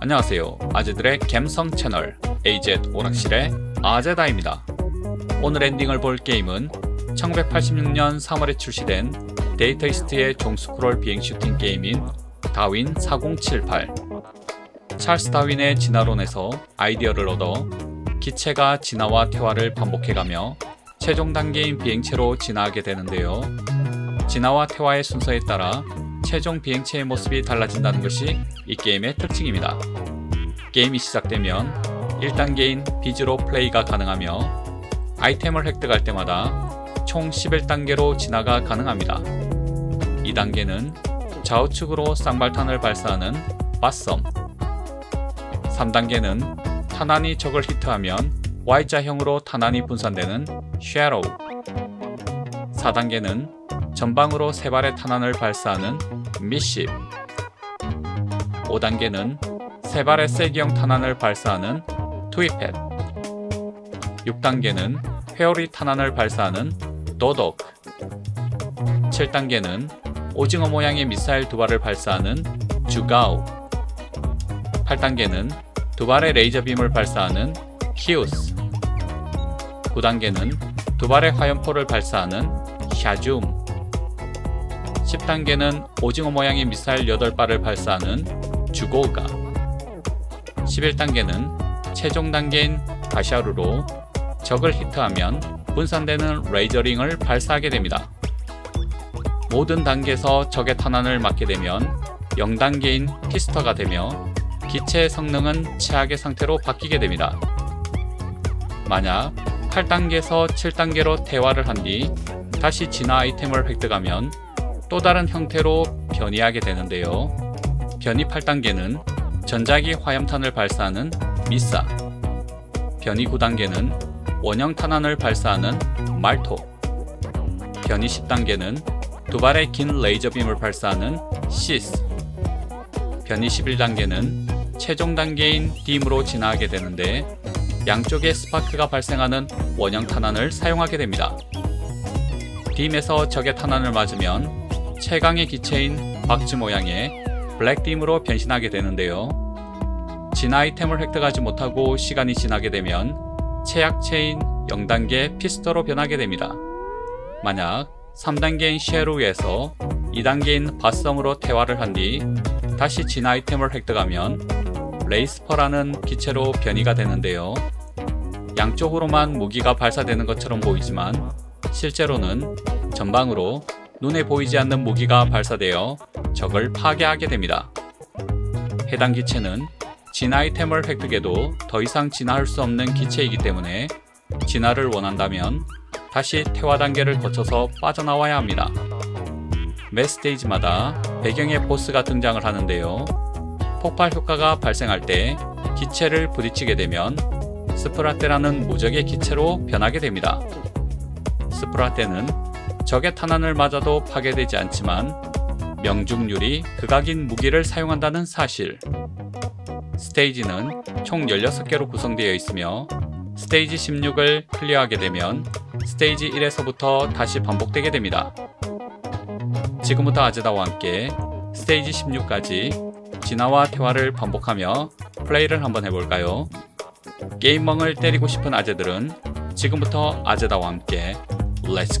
안녕하세요. 아재들의 갬성 채널 AZ 오락실의 아재다입니다. 오늘 엔딩을 볼 게임은 1986년 3월에 출시된 데이터이스트의 종스크롤 비행 슈팅 게임인 다윈 4078. 찰스 다윈의 진화론에서 아이디어를 얻어 기체가 진화와 퇴화를 반복해가며 최종 단계인 비행체로 진화하게 되는데요. 진화와 퇴화의 순서에 따라 최종 비행체의 모습이 달라진다는 것이 이 게임의 특징입니다. 게임이 시작되면 1단계인 비즈로 플레이가 가능하며 아이템을 획득할 때마다 총 11단계로 진화가 가능합니다. 2단계는 좌우측으로 쌍발탄을 발사하는 바썸 3단계는 탄환이 적을 히트하면 Y자형으로 탄환이 분산되는 쉐로우 4단계는 전방으로 세 발의 탄환을 발사하는 미십 5단계는 세 발의 세기형 탄환을 발사하는 트위펫 6단계는 회오리 탄환을 발사하는 도독. 7단계는 오징어 모양의 미사일 두 발을 발사하는 주가우 8단계는 두 발의 레이저 빔을 발사하는 키우스. 9단계는 두 발의 화염포를 발사하는 샤줌. 10단계는 오징어 모양의 미사일 8발을 발사하는 주고가 11단계는 최종 단계인 바샤루로 적을 히트하면 분산되는 레이저링을 발사하게 됩니다. 모든 단계에서 적의 탄환을 맞게 되면 0단계인 피스터가 되며 기체의 성능은 최악의 상태로 바뀌게 됩니다. 만약 8단계에서 7단계로 대화를 한 뒤 다시 진화 아이템을 획득하면 또 다른 형태로 변이하게 되는데요. 변이 8단계는 전자기 화염탄을 발사하는 미사 변이 9단계는 원형 탄환을 발사하는 말토 변이 10단계는 두 발의 긴 레이저빔을 발사하는 시스 변이 11단계는 최종 단계인 딤으로 진화하게 되는데 양쪽에 스파크가 발생하는 원형 탄환을 사용하게 됩니다. 딤에서 적의 탄환을 맞으면 최강의 기체인 박쥐 모양의 블랙딤으로 변신하게 되는데요. 진화 아이템을 획득하지 못하고 시간이 지나게 되면 최약체인 0단계 피스터로 변하게 됩니다. 만약 3단계인 쉐루에서 2단계인 바성으로 퇴화를 한 뒤 다시 진화 아이템을 획득하면 레이스퍼라는 기체로 변이가 되는데요. 양쪽으로만 무기가 발사되는 것처럼 보이지만 실제로는 전방으로 눈에 보이지 않는 무기가 발사되어 적을 파괴하게 됩니다. 해당 기체는 진화 아이템을 획득해도 더 이상 진화할 수 없는 기체이기 때문에 진화를 원한다면 다시 퇴화 단계를 거쳐서 빠져나와야 합니다. 매 스테이지마다 배경의 보스가 등장을 하는데요. 폭발 효과가 발생할 때 기체를 부딪히게 되면 스프라테라는 무적의 기체로 변하게 됩니다. 스프라테는 적의 탄환을 맞아도 파괴되지 않지만 명중률이 극악인 무기를 사용한다는 사실 스테이지는 총 16개로 구성되어 있으며 스테이지 16을 클리어하게 되면 스테이지 1에서부터 다시 반복되게 됩니다. 지금부터 아즈다와 함께 스테이지 16까지 진화와 퇴화를 반복하며 플레이를 한번 해볼까요? 게임멍을 때리고 싶은 아재들은 지금부터 아제다와 함께 Let's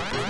Thank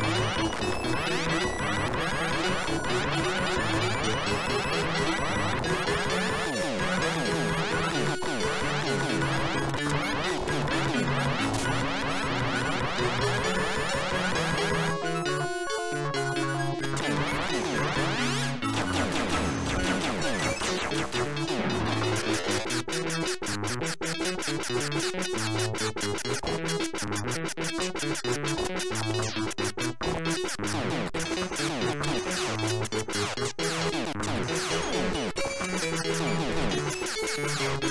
you.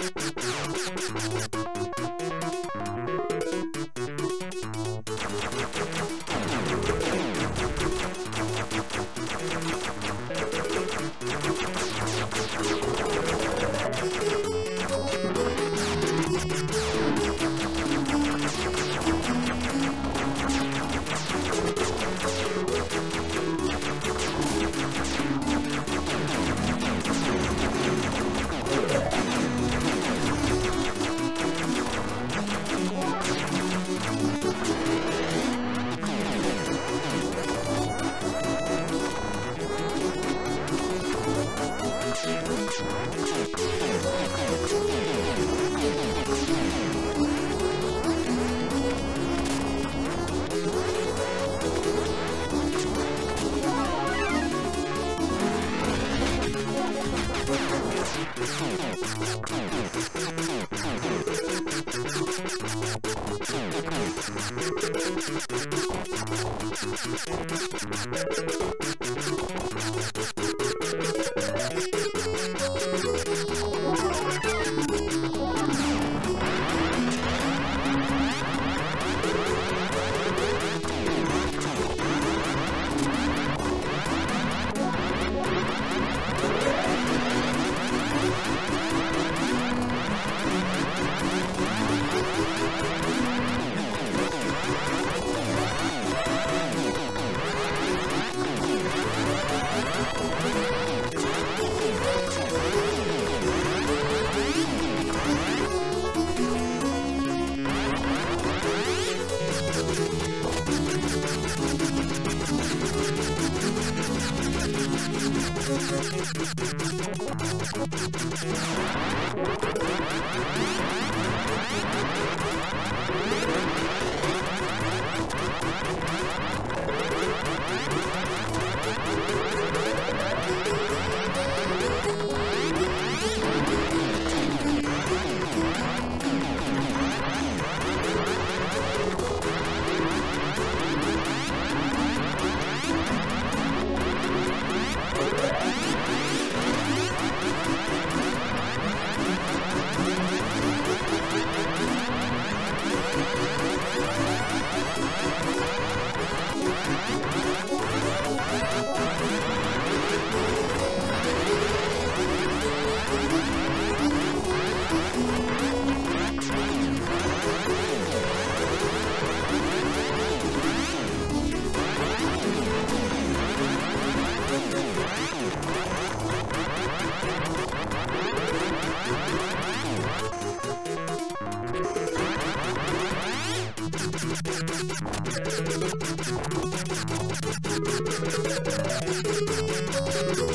Thank you.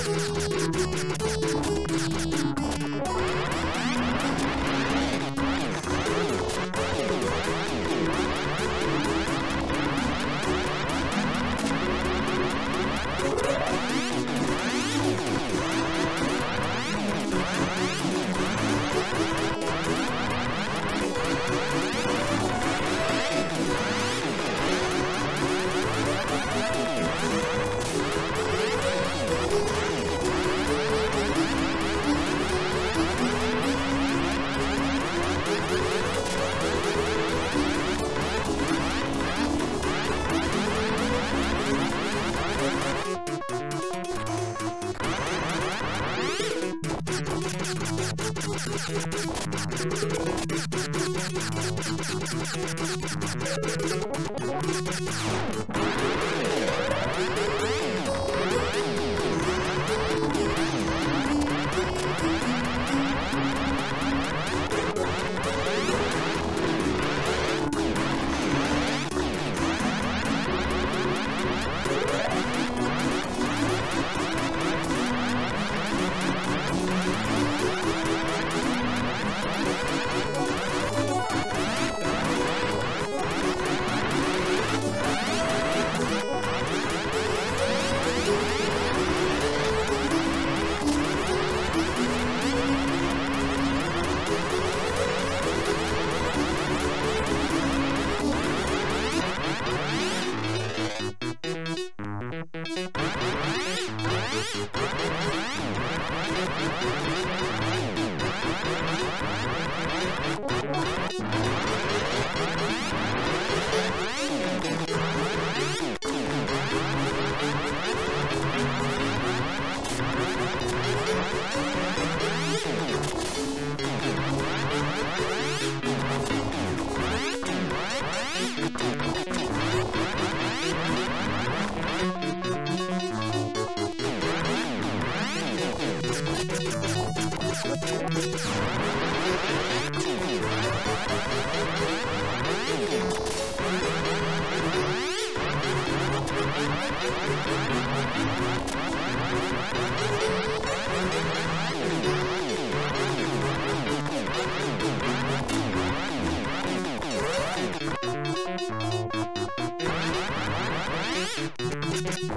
you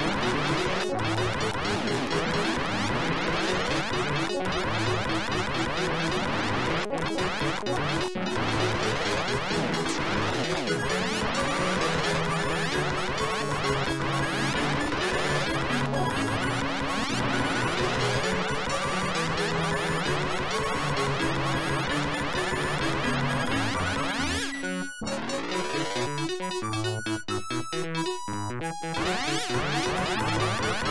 ハハハハ!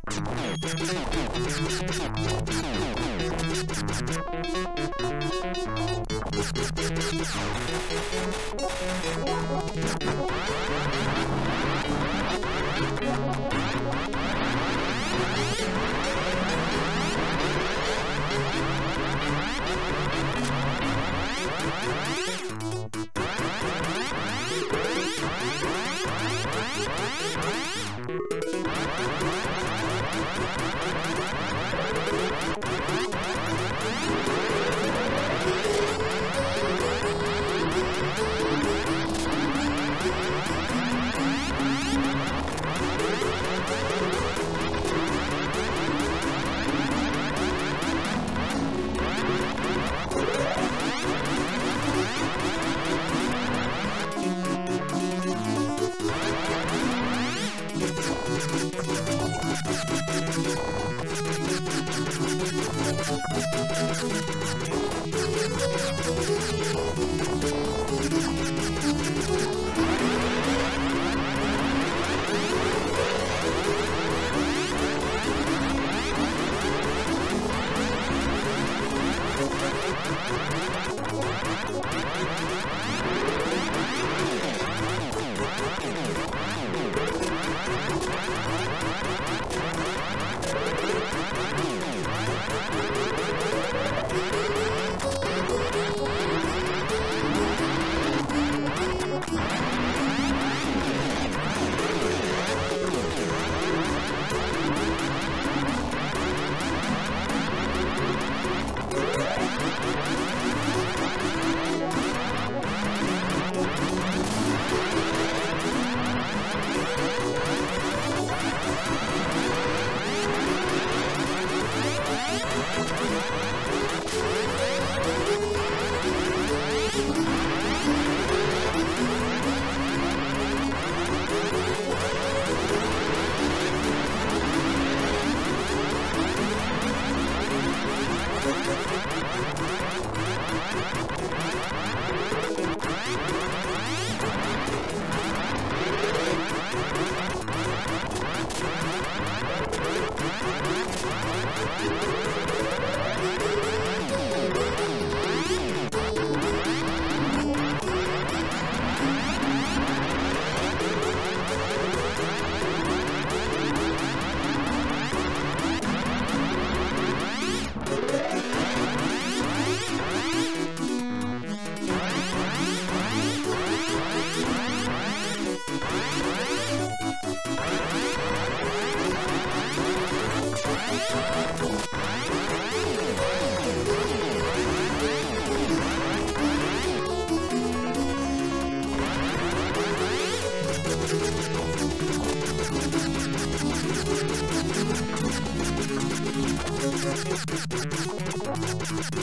Thank you.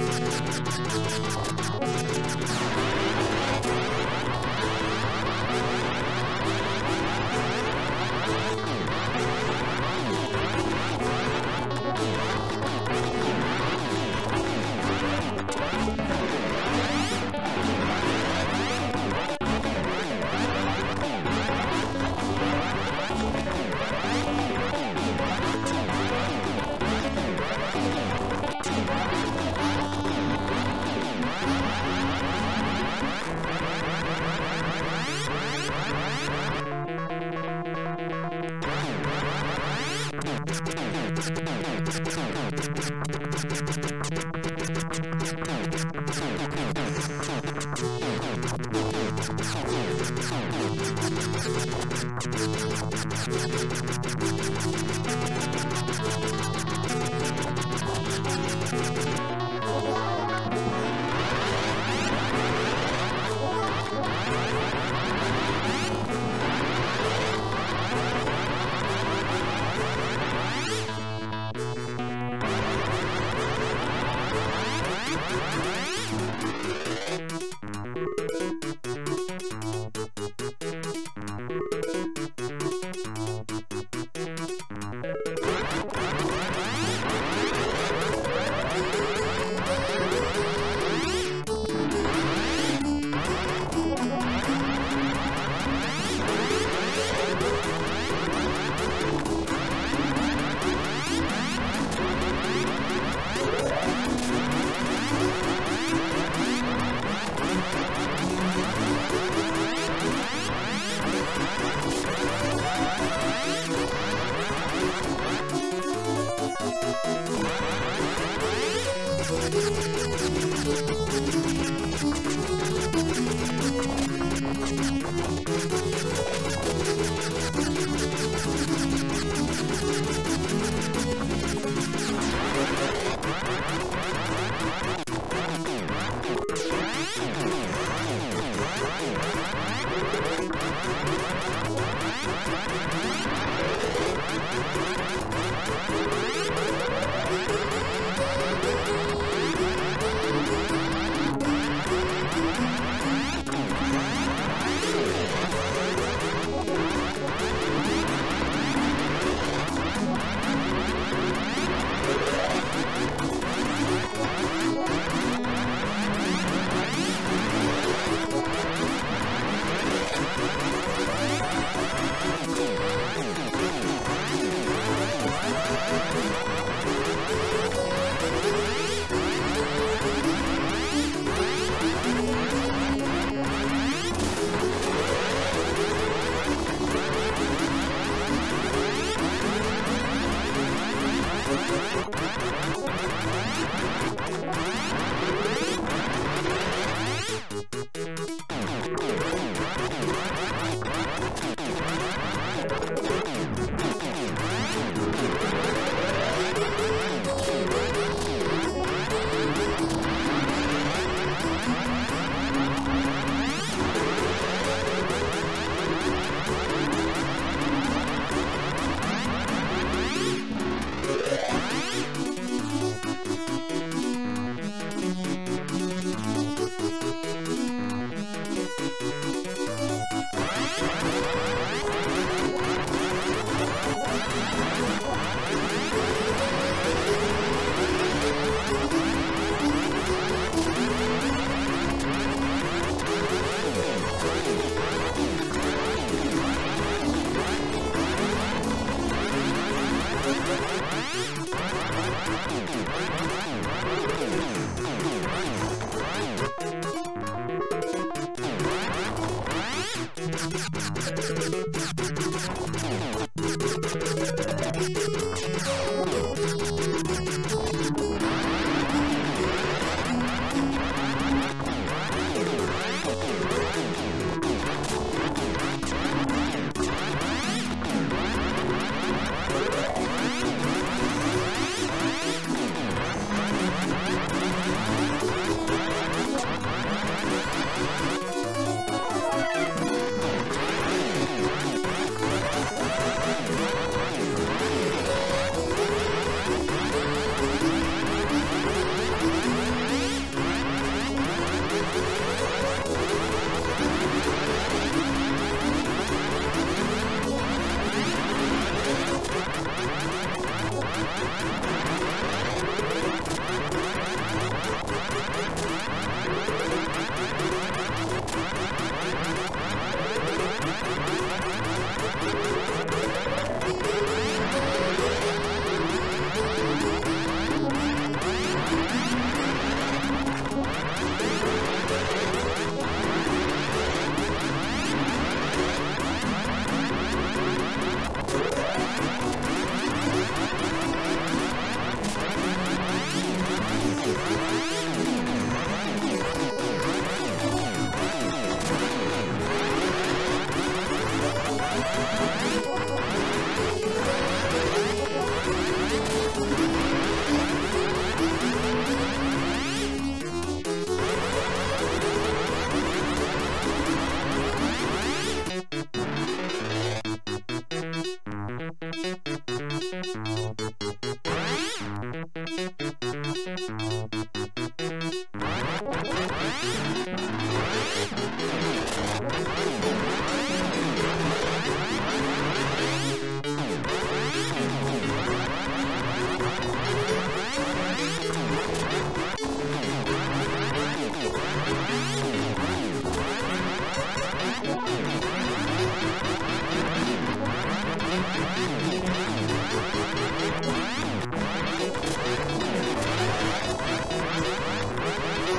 Let's go.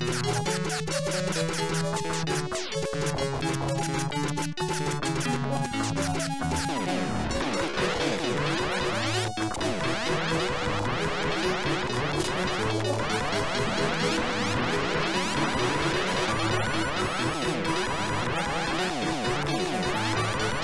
Thank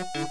you.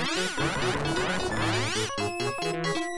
Thank you.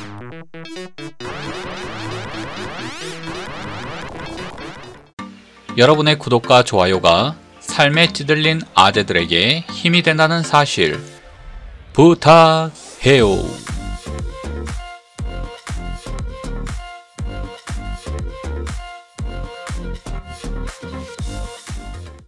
여러분의 구독과 좋아요가 삶에 찌들린 아재들에게 힘이 된다는 사실 부탁해요.